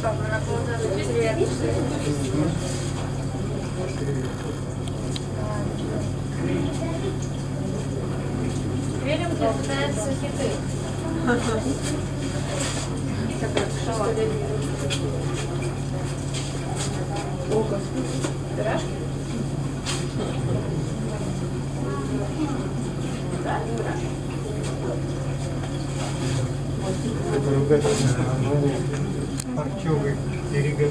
папа, работает. Привет. Верим, где пытается хиты. Пирожки? Да, пирожки. Ругательное, парчевый перегон.